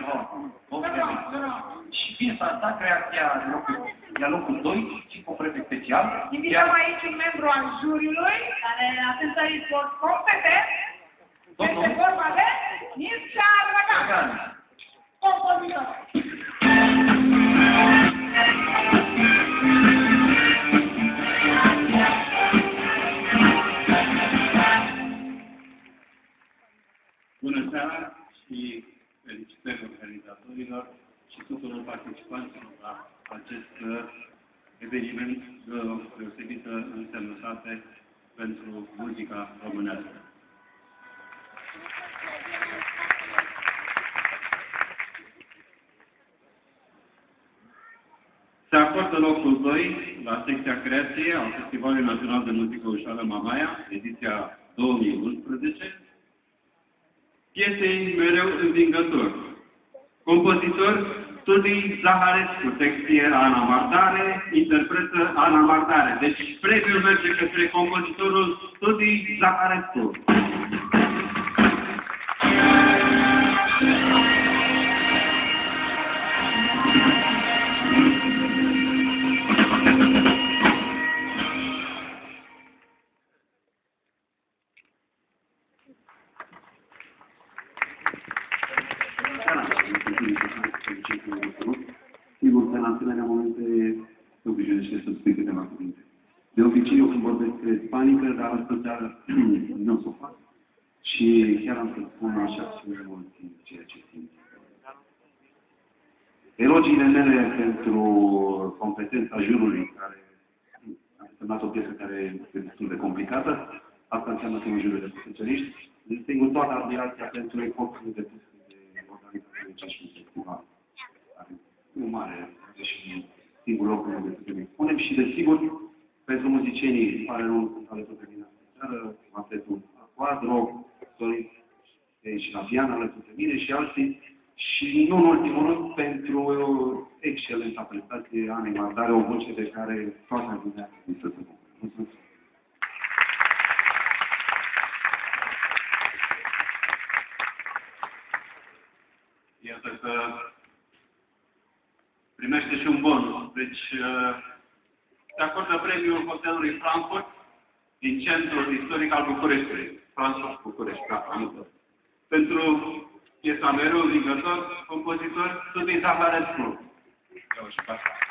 ceva. O Da, vreme. da, da. Și piesa asta, creația de locul, de locul 2, și cu premiu special. Invităm aici un membru al juriului, care a cântărit fost competent. Domnul? Este vorba de Mircea Dragan, Dragan. compozitor. Bună seara și felicitări organizatorilor și tuturor participanților la acest uh, eveniment de o deosebită însemnătate pentru muzica românească. Se acordă locul 2 la secția creație al Festivalului Național de Muzică Ușoară Mamaia, ediția 2011, piesei mereu învingător. Compozitor Tudii Zaharescu, textie Ana Mardare, interpretă Ana Mardare. Deci premiul merge către compozitorul Tudii Zaharescu. Obișnuiește să spui câteva cuvinte. De obicei eu când vorbesc despre panică, dar asta seară nu o să o fac. Și chiar am să spun așa și mai mult din ceea ce simt. Elogiile mele pentru competența jurului, care a semnat o piesă care este destul de complicată, asta înseamnă că e un juriu de profesioniști. Distingu toată admirația pentru efortul de de organizare de acest festival un mare, deși singur loc unde să ne spunem și, desigur, pentru muzicienii care nu sunt alături de mine astă seară, atletul Quadro, Sorin și la pian alături de mine și alții, și nu în ultimul rând pentru excelenta prestație Anei Mardare, o voce de care toată lumea să se bucure. Mulțumesc! Iată că primește și un bonus. Deci, uh, se acordă premiul hotelului Frankfurt din centrul istoric al Bucureștiului. Frankfurt, București, da, am înțeles. Pentru piesa mereu învingător, compozitor Tudii Zaharescu. Eu și pe asta.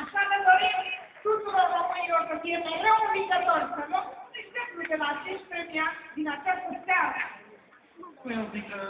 Așa ne dorim tuturor românilor să fie mereu învingători, să nu exemplu de la acești premiați din această seară. Păi eu zic că